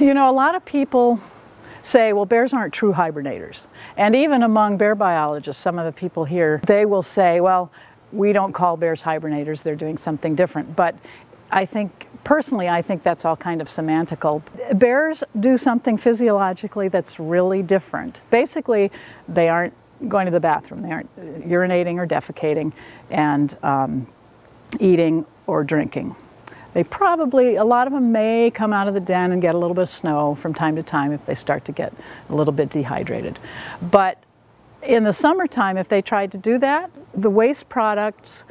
You know, a lot of people say, well, bears aren't true hibernators. And even among bear biologists, some of the people here, they will say, well, we don't call bears hibernators, they're doing something different. But I think, personally, I think that's all kind of semantical. Bears do something physiologically that's really different. Basically, they aren't going to the bathroom, they aren't urinating or defecating and um, eating or drinking. They probably, a lot of them may come out of the den and get a little bit of snow from time to time if they start to get a little bit dehydrated. But in the summertime, if they tried to do that, the waste products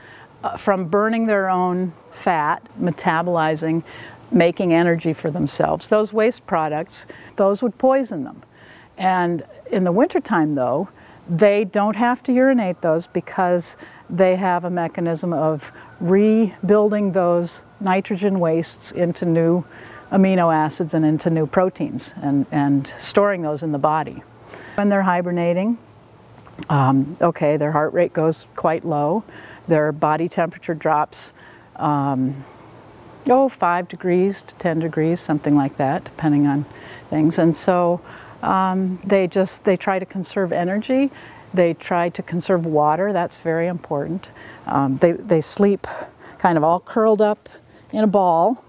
uh, from burning their own fat, metabolizing, making energy for themselves, those waste products, those would poison them. And in the wintertime, though, they don't have to urinate those because they have a mechanism of rebuilding those nitrogen wastes into new amino acids and into new proteins and, and storing those in the body. When they're hibernating, um, okay, their heart rate goes quite low, their body temperature drops, um, oh, five degrees to 10 degrees, something like that, depending on things. And so um, they just, they try to conserve energy, they try to conserve water, that's very important. Um, they, they sleep kind of all curled up in a ball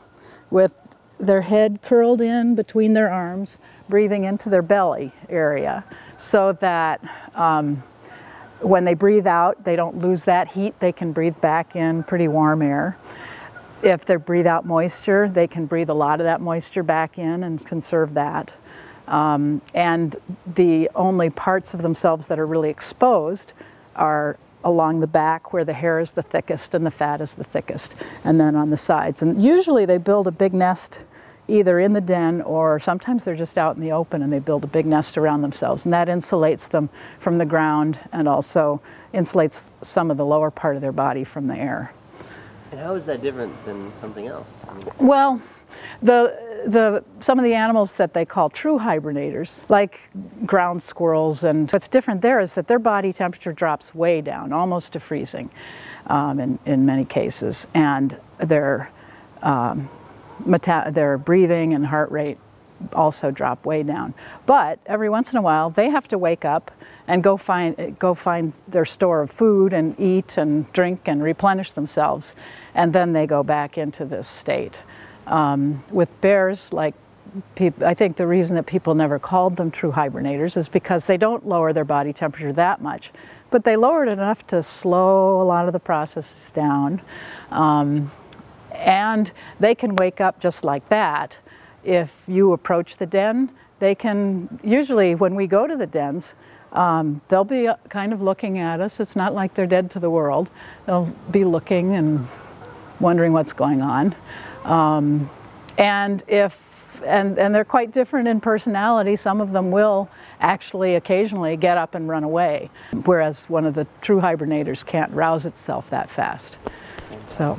with their head curled in between their arms, breathing into their belly area so that um, when they breathe out, they don't lose that heat. They can breathe back in pretty warm air. If they breathe out moisture, they can breathe a lot of that moisture back in and conserve that. Um, and the only parts of themselves that are really exposed are along the back where the hair is the thickest and the fat is the thickest, and then on the sides. And usually they build a big nest either in the den or sometimes they're just out in the open and they build a big nest around themselves. And that insulates them from the ground and also insulates some of the lower part of their body from the air. And how is that different than something else? I mean, well, the, the, some of the animals that they call true hibernators, like ground squirrels, and what's different there is that their body temperature drops way down, almost to freezing um, in, in many cases, and their, um, their breathing and heart rate also drop way down. But every once in a while, they have to wake up and go find, go find their store of food and eat and drink and replenish themselves, and then they go back into this state. Um, with bears, like I think the reason that people never called them true hibernators is because they don't lower their body temperature that much, but they lower it enough to slow a lot of the processes down. Um, and they can wake up just like that. If you approach the den, they can, usually when we go to the dens, um, they'll be uh, kind of looking at us. It's not like they're dead to the world. They'll be looking and wondering what's going on. Um, and if and, and they're quite different in personality. Some of them will actually occasionally get up and run away, whereas one of the true hibernators can't rouse itself that fast. So.